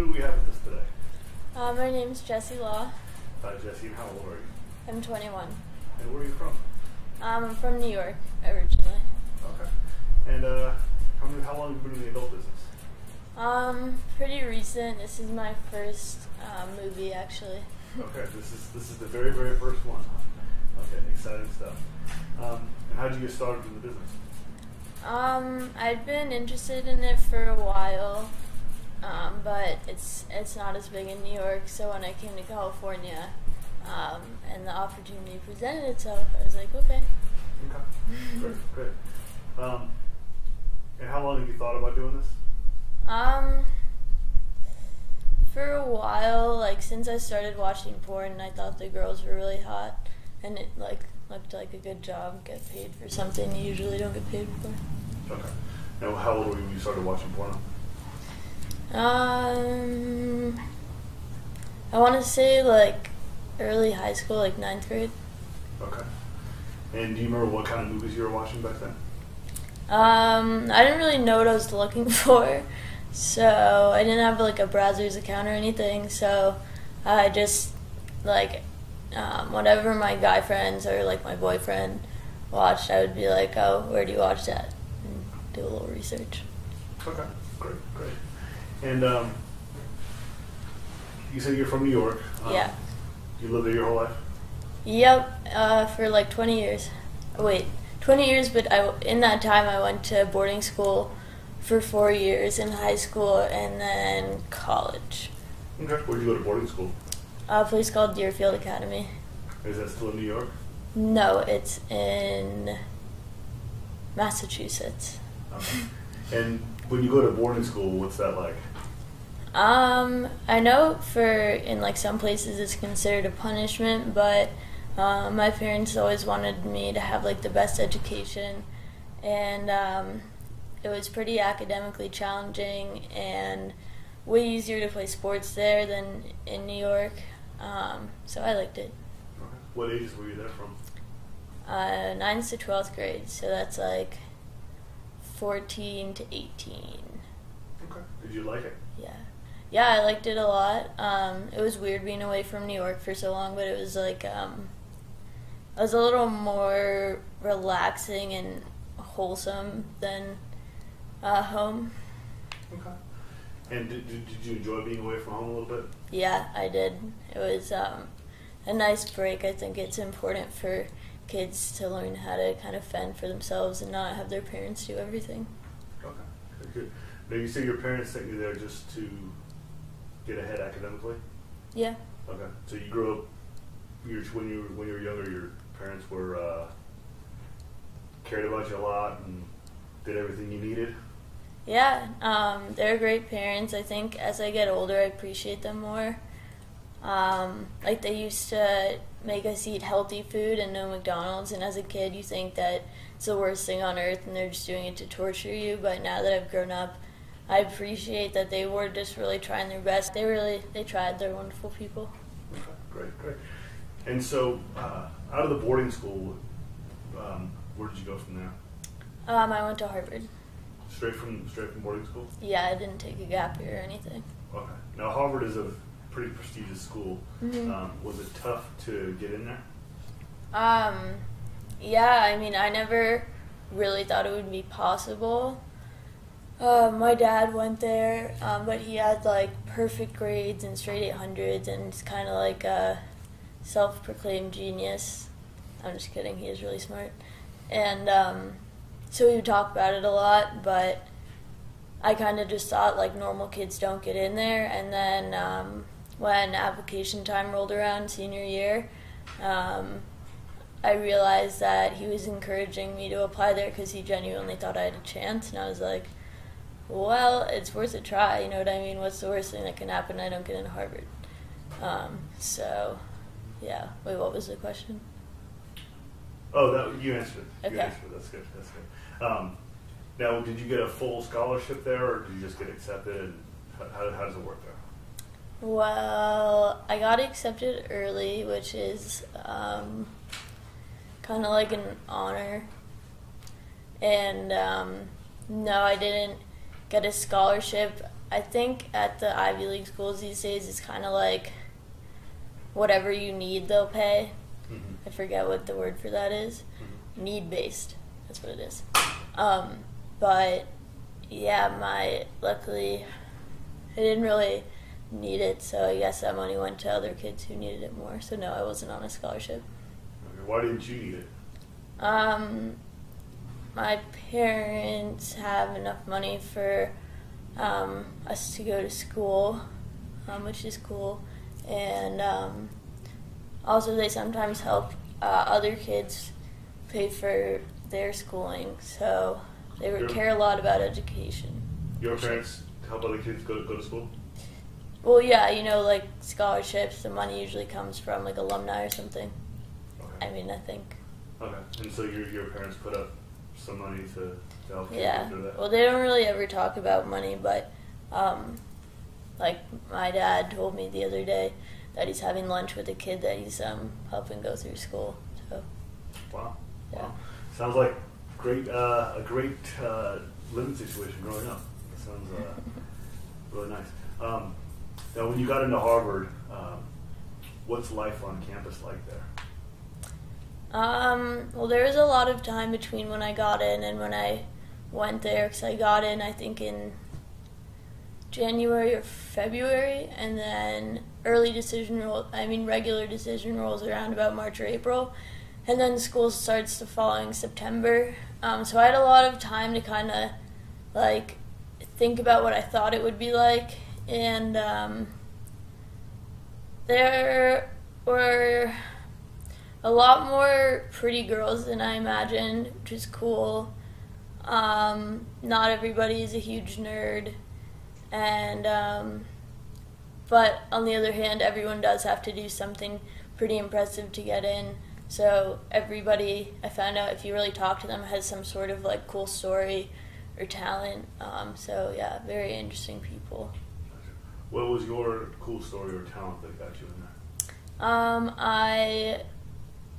Who do we have with us today? Uh, my name's Jessie Law. Uh, Jessie, and how old are you? I'm 21. And where are you from? Um, I'm from New York originally. Okay. And uh, how, many, how long have you been in the adult business? Um, pretty recent. This is my first uh, movie actually. Okay, this is this is the very very first one. Okay, exciting stuff. Um, and how did you get started in the business? Um, I'd been interested in it for a while, um, but it's it's not as big in New York. So when I came to California, um, and the opportunity presented itself, I was like, okay. Okay, great, great. Um, and how long have you thought about doing this? Um, for a while, like since I started watching porn, I thought the girls were really hot, and it like looked like a good job. Get paid for something you usually don't get paid for. Okay. Now, how old were you when you started watching porno? Um, I want to say like early high school, like ninth grade. Okay. And do you remember what kind of movies you were watching back then? Um, I didn't really know what I was looking for, so I didn't have like a Brazzers account or anything. So I just like um, whatever my guy friends or like my boyfriend watched, I would be like, "Oh, where do you watch that?" and do a little research. Okay. And um, you said you're from New York. Um, Yeah. You lived there your whole life? Yep, uh, for like 20 years. Oh, wait, 20 years, but I, in that time I went to boarding school for four years in high school and then college. Okay. Where did you go to boarding school? A place called Deerfield Academy. Is that still in New York? No, it's in Massachusetts. Okay. and when you go to boarding school, what's that like? Um, I know for in like some places it's considered a punishment, but um, my parents always wanted me to have like the best education, and um, it was pretty academically challenging and way easier to play sports there than in New York. Um, so I liked it. What ages were you there from? Uh, ninth to twelfth grade, so that's like fourteen to eighteen. Okay. Did you like it? Yeah. Yeah, I liked it a lot. Um, it was weird being away from New York for so long, but it was like um, it was a little more relaxing and wholesome than uh, home. Okay. And did, did, did you enjoy being away from home a little bit? Yeah, I did. It was um, a nice break. I think it's important for kids to learn how to kind of fend for themselves and not have their parents do everything. Okay. Good. Now you say your parents sent you there just to get ahead academically. Yeah. Okay. So you grew up. You when you were, when you were younger, your parents were uh, cared about you a lot and did everything you needed. Yeah, um, they're great parents. I think as I get older, I appreciate them more. Um, like they used to make us eat healthy food and no McDonald's, and as a kid, you think that it's the worst thing on earth, and they're just doing it to torture you. But now that I've grown up, I appreciate that they were just really trying their best. They really they tried. They're wonderful people. Okay. Great, great. And so, uh, out of the boarding school, um, where did you go from there? Um, I went to Harvard. Straight from straight from boarding school. Yeah, I didn't take a gap year or anything. Okay. Now Harvard is a pretty prestigious school. Mhm. Um, was it tough to get in there? Um, yeah, I mean, I never really thought it would be possible. Uh, my dad went there, um, but he had like perfect grades and straight 800s, and it's kind of like a self proclaimed genius. I'm just kidding, he is really smart. And um, so we would talk about it a lot, but I kind of just thought like normal kids don't get in there. And then um, when application time rolled around senior year, um, I realized that he was encouraging me to apply there because he genuinely thought I had a chance, and I was like, "Well, it's worth a try." You know what I mean? What's the worst thing that can happen? I don't get into Harvard. Um, so, yeah. Wait, what was the question? Oh, that you answered. it. You Okay. answered. That's good. That's good. Um, now, did you get a full scholarship there, or did you just get accepted? And how, how does it work there? Well, I got accepted early, which is um, kind of like an honor. And um, no, I didn't get a scholarship. I think at the Ivy League schools these days, it's kind of like whatever you need, they'll pay. Mhm. I forget what the word for that is. Mhm. Need based. That's what it is. Um, but yeah, my luckily I didn't really need it, so I guess that money went to other kids who needed it more. So no, I wasn't on a scholarship. Okay, Why didn't you need it? Um, my parents have enough money for um, us to go to school, um, which is cool, and um, also they sometimes help uh, other kids pay for their schooling. So they would Your- care a lot about education. Your parents help other kids go go to school. Well, yeah, you know, like scholarships, the money usually comes from like alumni or something. Okay. I mean, I think. Okay. And so your your parents put up some money to, to help Yeah. through that. Well, they don't really ever talk about money, but um, like my dad told me the other day that he's having lunch with a kid that he's um, helping go through school. So Wow. Yeah. Wow. Sounds like great uh, a great uh, living situation growing up. That sounds uh, really nice. Um, now, when you got into Harvard, um, what's life on campus like there? Um, well, there was a lot of time between when I got in and when I went there because I got in, I think, in January or February, and then early decision roll. I mean, regular decision rolls around about March or April, and then school starts the following September. Um, so I had a lot of time to kind of like think about what I thought it would be like, and um, there were a lot more pretty girls than I imagined, which is cool. Um, not everybody is a huge nerd, and um, but on the other hand, everyone does have to do something pretty impressive to get in. So everybody, I found out, if you really talk to them, has some sort of like cool story or talent. Um, so yeah, very interesting people. What was your cool story or talent that got you in there? Um, I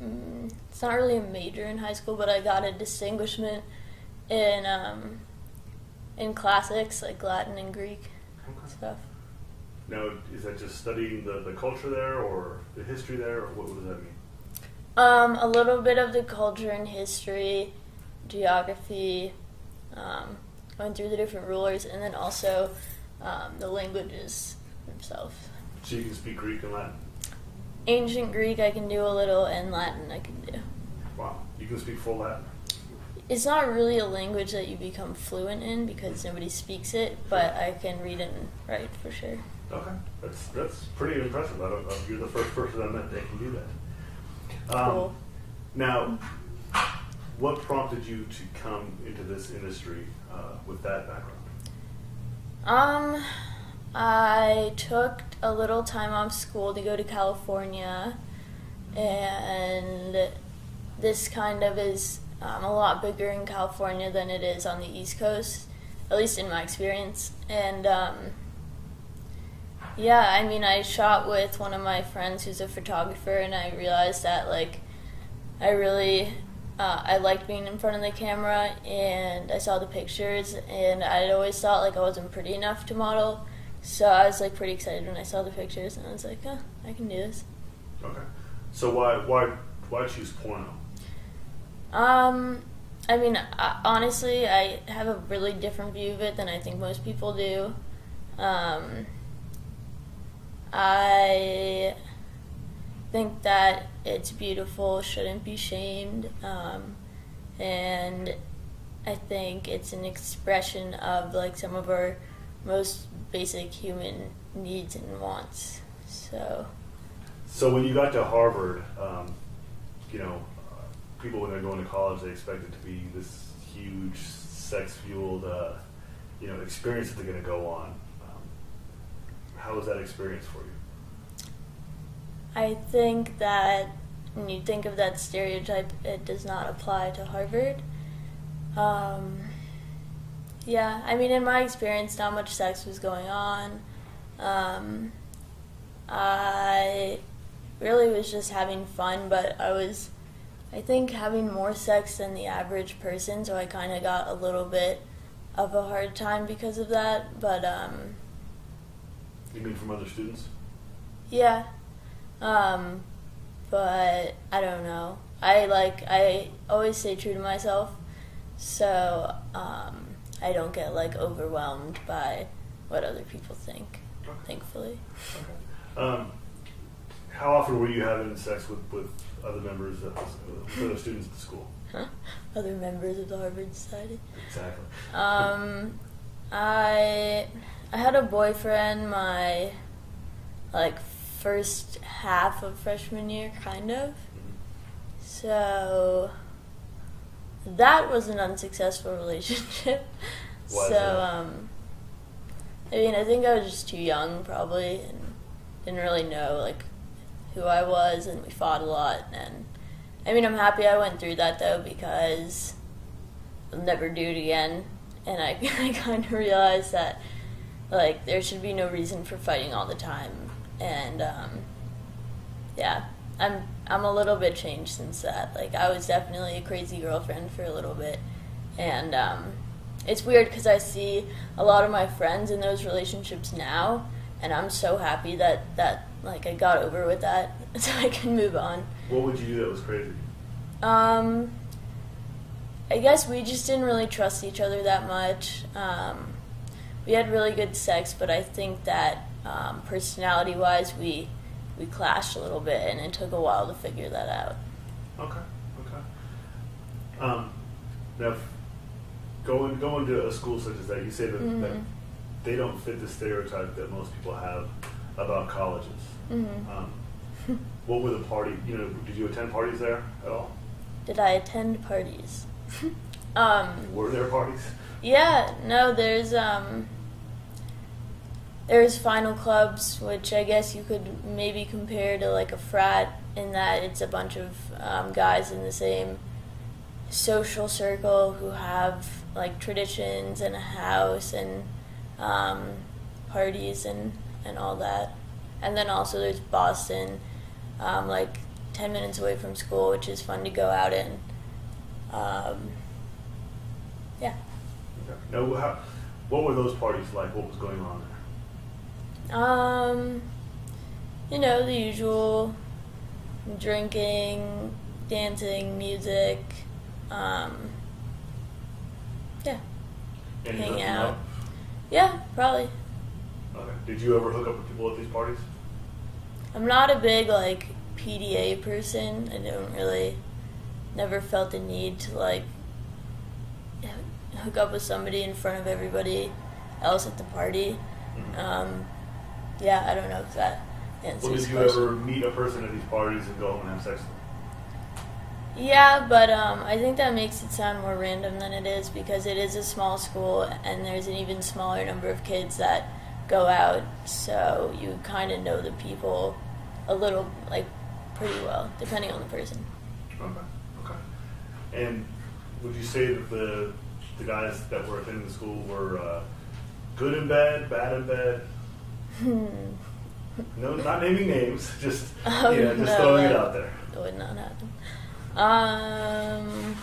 mm, it's not really a major in high school, but I got a distinguishment in um, in classics like Latin and Greek stuff. Now, is that just studying the, the culture there or the history there, or what, what does that mean? Um, a little bit of the culture and history, geography, um, going through the different rulers, and then also um, the languages themselves. So you can speak Greek and Latin. Ancient Greek I can do a little, and Latin I can do. Wow. You can speak full Latin. It's not really a language that you become fluent in because nobody speaks it, but I can read and write for sure. Okay, that's that's pretty impressive. I don't, uh, you're the first person I met that can do that. Um, Cool. Now, what prompted you to come into this industry uh, with that background? Um, I took a little time off school to go to California, and this kind of is um, a lot bigger in California than it is on the East Coast, at least in my experience. And um, yeah, I mean, I shot with one of my friends who's a photographer, and I realized that like I really uh, I liked being in front of the camera, and I saw the pictures, and I'd always thought like I wasn't pretty enough to model, so I was like pretty excited when I saw the pictures, and I was like, oh, I can do this. Okay, so why why why choose porno? Um, I mean, I, honestly, I have a really different view of it than I think most people do. Um, I think that it's beautiful, shouldn't be shamed, um, and I think it's an expression of like some of our most basic human needs and wants. So. So when you got to Harvard, um, you know, people when they're going to college, they expect it to be this huge, sex-fueled, uh, you know, experience that they're going to go on. Um, how was that experience for you? I think that when you think of that stereotype, it does not apply to Harvard. Um, yeah, I mean, in my experience, not much sex was going on. Um, I really was just having fun, but I was, I think, having more sex than the average person, so I kind of got a little bit of a hard time because of that. But um, You mean from other students? Yeah. Um, but I don't know. I like I always stay true to myself, so um, I don't get like overwhelmed by what other people think. Okay. Thankfully. Okay. Um, how often were you having sex with, with other members of the, other students at the school? Other members of the Harvard Society. Exactly. Um, I I had a boyfriend my like first half of freshman year, kind of. So that was an unsuccessful relationship. Is so um, I mean, I think I was just too young, probably, and didn't really know like who I was, and we fought a lot. And I mean, I'm happy I went through that though because I'll never do it again. And I, I kind of realized that like there should be no reason for fighting all the time. And um, yeah, I'm I'm a little bit changed since that. Like I was definitely a crazy girlfriend for a little bit, and um, it's weird because I see a lot of my friends in those relationships now, and I'm so happy that that like I got over with that, so I can move on. What would you do that was crazy? Um, I guess we just didn't really trust each other that much. Um, we had really good sex, but I think that um, personality-wise, we we clashed a little bit, and it took a while to figure that out. Okay. Okay. Um, now, going going to a school such as that, you say that, that Mhm. they don't fit the stereotype that most people have about colleges. Mhm. Um, what were the party? You know, did you attend parties there at all? Did I attend parties? um, Were there parties? Yeah, no, there's um there's final clubs, which I guess you could maybe compare to like a frat in that it's a bunch of um, guys in the same social circle who have like traditions and a house and um, parties and, and all that. And then also there's Boston, um, like 10 minutes away from school, which is fun to go out in. Um, yeah. No. How, what were those parties like? What was going on there? Um, you know, the usual drinking, dancing, music. Um, yeah. Hang out. Yeah, probably. Okay. Did you ever hook up with people at these parties? I'm not a big, like, PDA person. I don't really, never felt the need to, like, hook up with somebody in front of everybody else at the party. Mhm. Um, yeah, I don't know if that answers Well, did you question. ever meet a person at these parties and go home and have sex with them? Yeah, but um, I think that makes it sound more random than it is because it is a small school and there's an even smaller number of kids that go out, so you kind of know the people a little, like, pretty well, depending on the person. Okay. Okay. And would you say that the the guys that were attending the school were uh, good in bed, bad in bed? Hmm. No, not naming names. Just Oh, yeah, just no, throwing it out there. That would not happen. Um.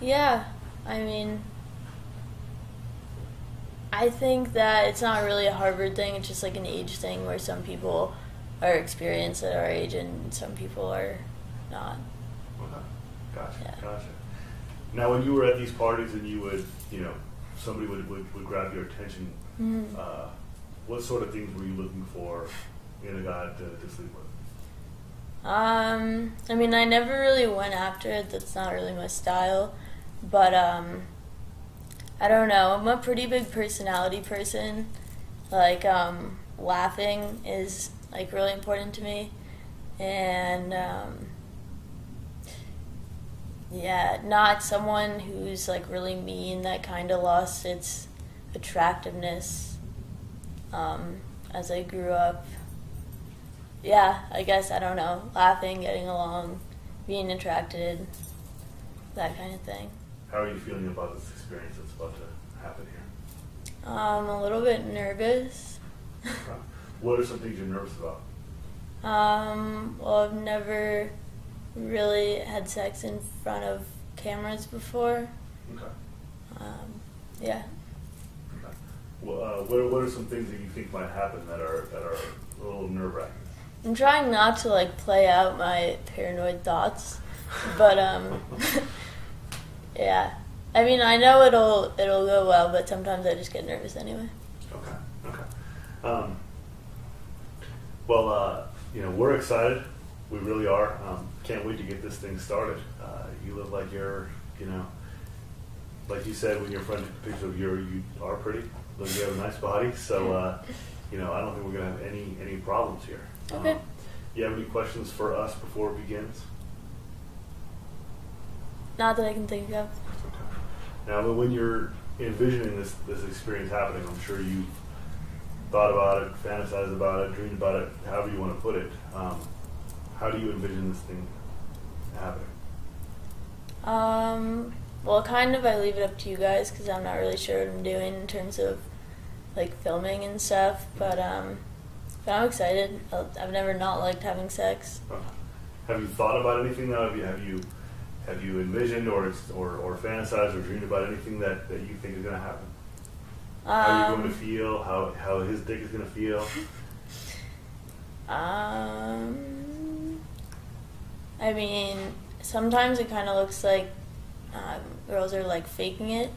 Yeah, I mean, I think that it's not really a Harvard thing. It's just like an age thing where some people are experienced at our age and some people are not. Okay. Gotcha. Yeah. Gotcha. Now, when you were at these parties and you would, you know, somebody would, would, would grab your attention, Mhm. uh, what sort of things were you looking for in a guy to, to sleep with? Um, I mean, I never really went after it. That's not really my style. But, um, I don't know. I'm a pretty big personality person. Like, um, laughing is, like, really important to me. And, um, yeah, not someone who's, like, really mean that kind of lost its attractiveness um, as I grew up yeah, I guess I don't know, laughing, getting along, being attracted, that kind of thing. How are you feeling about this experience that's about to happen here? Um, a little bit nervous. What are some things you're nervous about? Um, well, I've never really had sex in front of cameras before. Okay. Um, yeah. okay. Well, uh, what, are, what are some things that you think might happen that are that are a little nerve wracking? I'm trying not to like play out my paranoid thoughts, but um, yeah. I mean, I know it'll it'll go well, but sometimes I just get nervous anyway. Okay. Okay. Um, well, uh, you know, we're excited. We really are. Um, can't wait to get this thing started. Uh, you look like you're, you know, like you said when your friend took pictures of you, you are pretty. Look, you have a nice body. So, uh, you know, I don't think we're gonna have any any problems here. Okay. Um, you have any questions for us before it begins? Not that I can think of. Okay. Now, when you're envisioning this this experience happening, I'm sure you thought about it, fantasized about it, dreamed about it, however you want to put it. Um, how do you envision this thing happening? Um, well, kind of. I leave it up to you guys because I'm not really sure what I'm doing in terms of like filming and stuff. But um, but I'm excited. I've never not liked having sex. Have you thought about anything though? Have you have you have you envisioned or or, or fantasized or dreamed about anything that, that you think is going to happen? how are you going to Um, feel? How how his dick is going to feel? Um, I mean, sometimes it kind of looks like um, girls are like faking it,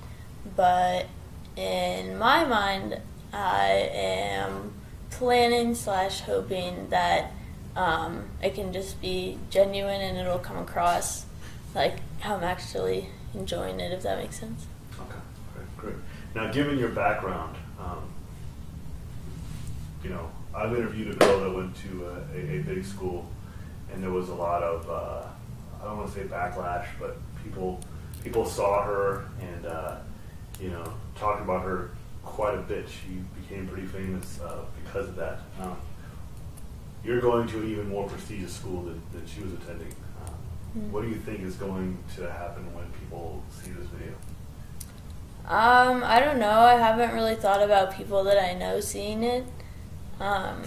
but in my mind, I am planning slash hoping that um, it can just be genuine and it'll come across like how I'm actually enjoying it, if that makes sense. Okay, great, great. Now, given your background, um, you know, I've interviewed a girl that went to a, a, a big school, and there was a lot of, uh, I don't want to say backlash, but people people saw her and, uh, you know, talked about her quite a bit. She became pretty famous uh, because of that. Um, you're going to an even more prestigious school than, than she was attending. Um, Hmm. What do you think is going to happen when people see this video? Um, I don't know. I haven't really thought about people that I know seeing it. Um,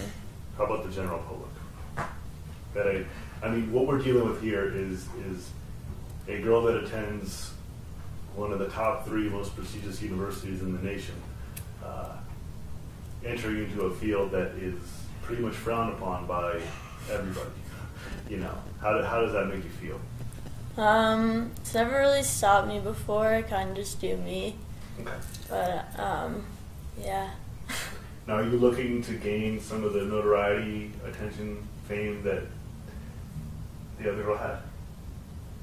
How about the general public? That I, I mean, what we're dealing with here is is a girl that attends one of the top three most prestigious universities in the nation, uh, entering into a field that is pretty much frowned upon by everybody. You know, how, do, how does that make you feel? Um, it's never really stopped me before. I kind of just do me. Okay. But, um, yeah. Now, are you looking to gain some of the notoriety, attention, fame that the other girl had?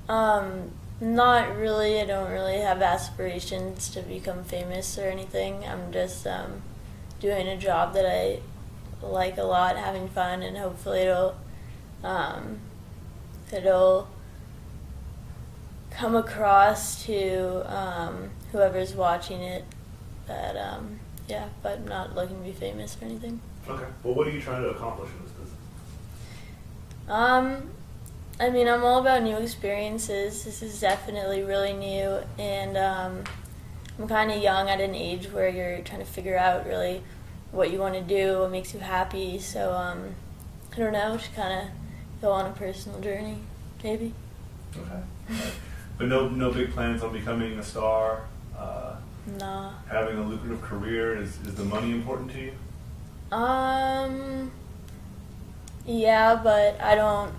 Um, not really. I don't really have aspirations to become famous or anything. I'm just, um, doing a job that I like a lot, having fun, and hopefully it'll, um, it'll come across to, um, whoever's watching it that, um, yeah, but I'm not looking to be famous or anything. Okay. Well, what are you trying to accomplish in this business? Um, I mean, I'm all about new experiences. This is definitely really new, and um, I'm kind of young at an age where you're trying to figure out really what you want to do, what makes you happy. So, um, I don't know, just kind of go on a personal journey, maybe. Okay. But no, no big plans on becoming a star. Uh, Nah. having a lucrative career is, is the money important to you? Um, yeah, but I don't.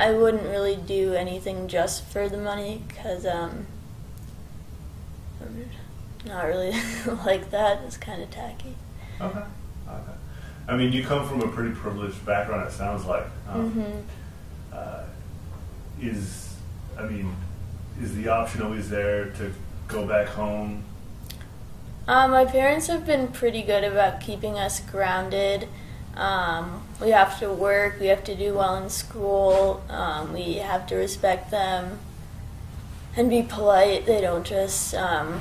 I wouldn't really do anything just for the money because um, I'm not really like that. It's kind of tacky. Okay. Okay. I mean, you come from a pretty privileged background. It sounds like. Um, hmm uh, is I mean, is the option always there to go back home? Um, my parents have been pretty good about keeping us grounded. Um, we have to work. We have to do well in school. Um, we have to respect them and be polite. They don't just. Um,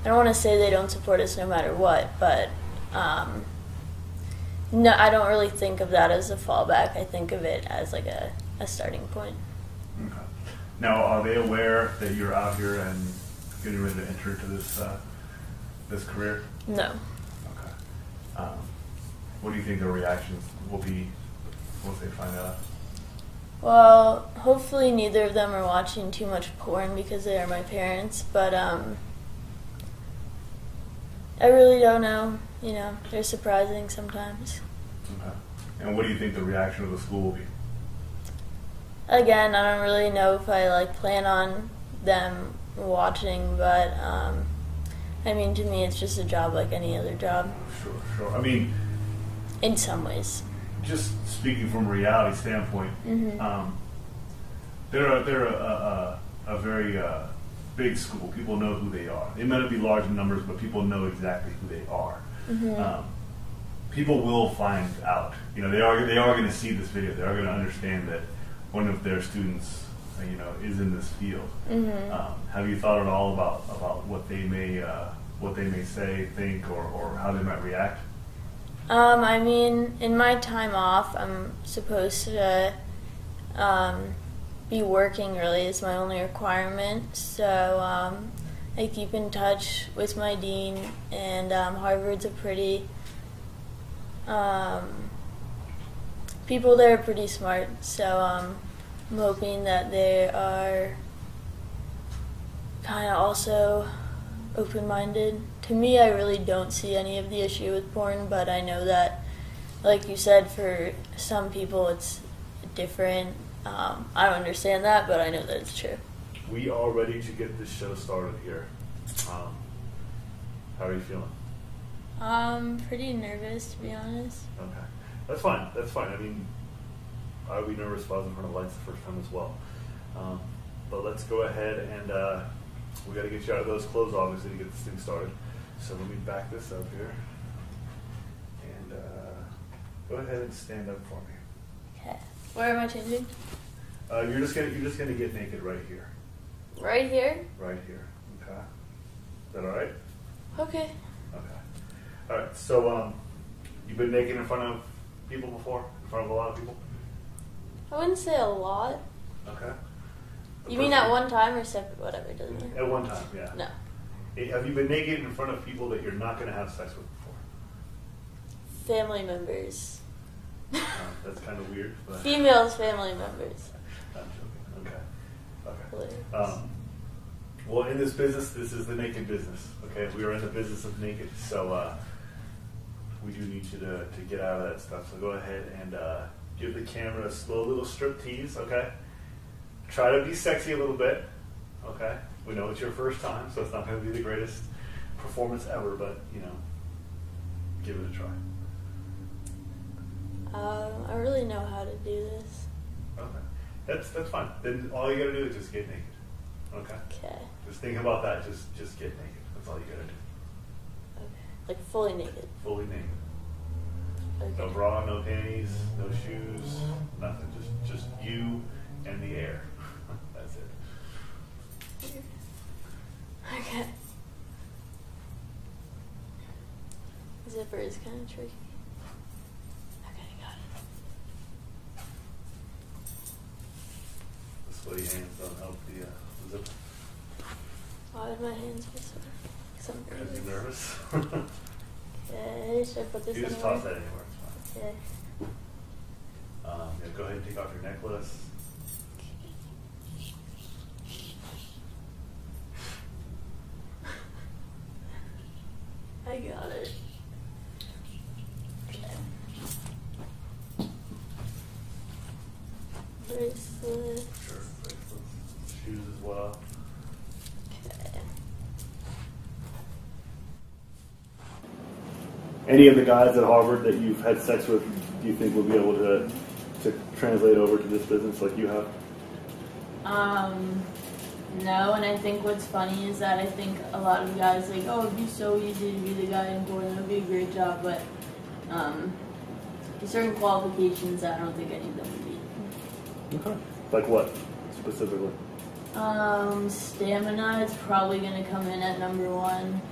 I don't want to say they don't support us no matter what, but um, no, I don't really think of that as a fallback. I think of it as like a, a starting point. Okay. Now, are they aware that you're out here and getting ready to enter into this uh, this career? No. Okay. What do you think their reactions will be once they find out? Well, hopefully neither of them are watching too much porn because they are my parents. But um, I really don't know. You know, they're surprising sometimes. Okay. And what do you think the reaction of the school will be? Again, I don't really know if I like plan on them watching, but um, I mean, to me, it's just a job like any other job Sure, sure. I mean, in some ways. just speaking from a reality standpoint, Mhm. um, they're a, they're a, a, a, very uh, big school. People know who they are. They may not be large in numbers, but people know exactly who they are. Mhm. Um, people will find out. You know, they are they are going to see this video. They are going to understand that one of their students, uh, you know, is in this field. Mhm. Um, have you thought at all about about what they may uh, what they may say, think, or, or how they might react? Um, I mean, in my time off, I'm supposed to um, be working. Really, is my only requirement. So um, I keep in touch with my dean, and um, Harvard's a pretty um, people there are pretty smart. So um, I'm hoping that they are kind of also open-minded. To me, I really don't see any of the issue with porn, but I know that, like you said, for some people it's different. Um, I don't understand that, but I know that it's true. We are ready to get this show started here. Um, how are you feeling? I'm pretty nervous, to be honest. Okay, that's fine. That's fine. I mean, I would be nervous if I was in front of lights the first time as well. Um, but let's go ahead and uh, we got to get you out of those clothes, obviously, to get this thing started. So let me back this up here, and uh, go ahead and stand up for me. Okay. Where am I changing? Uh, you're just gonna you're just gonna get naked right here, Right here? right here. Okay, is that all right? Okay. Okay. All right. So um, you've been naked in front of people before, in front of a lot of people. I wouldn't say a lot. Okay. The You mean at one time or separate? Whatever, doesn't it? At one time, yeah. No. Have you been naked in front of people that you're not going to have sex with before? Family members. Um, that's kind of weird, but Females, family members. I'm joking. Okay. Okay. Um, well, in this business, this is the naked business. Okay, we are in the business of naked, so uh, we do need you to, to get out of that stuff. So go ahead and uh, give the camera a slow little strip tease. Okay. Try to be sexy a little bit. Okay. We know it's your first time, so it's not going to be the greatest performance ever, but you know, give it a try. Um, I really know how to do this. Okay. That's that's fine. Then all you got to do is just get naked. Okay. Okay. Just think about that. Just just get naked. That's all you got to do. Okay. Like fully naked. Fully naked. Okay. No bra, no panties, no shoes, nothing. Just just you and the air. That's it. Okay. Zipper is kind of tricky. Okay, got it. The sweaty hands don't help the uh, zipper. Why would my hands be so? Cause I'm Because you're nervous. nervous. Okay, should I put this you just anywhere? toss that anywhere. It's fine. Okay. Um, yeah, go ahead and take off your necklace. I got it. Okay. Bracelet. Sure. Bracelets, shoes as well. Okay. Any of the guys at Harvard that you've had sex with, do you think will be able to to translate over to this business like you have? Um, no, and I think what's funny is that I think a lot of guys like, oh, it'd be so easy to be the guy in porn, it'd be a great job, but um, there's certain qualifications that I don't think any of them would meet. Okay. Like what specifically? Um, stamina is probably going to come in at number one.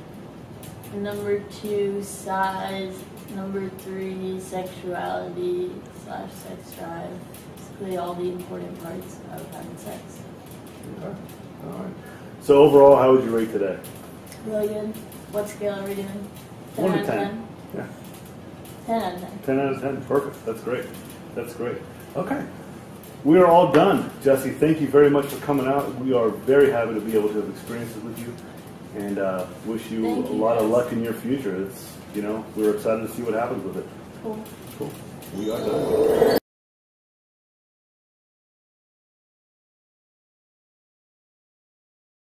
Number two, size. Number three, sexuality slash sex drive. Basically, all the important parts of having sex. Okay. All right. So overall, how would you rate today? Really good. What scale are we doing? 10 One out to of ten. 10? Yeah. 10 out of 10. 10 out of 10. Perfect. That's great. That's great. Okay. We are all done. Jessie, thank you very much for coming out. We are very happy to be able to have experiences with you. And uh, wish you Thank a you, lot of luck in your future. It's you know we're excited to see what happens with it. Cool. Cool. We got that.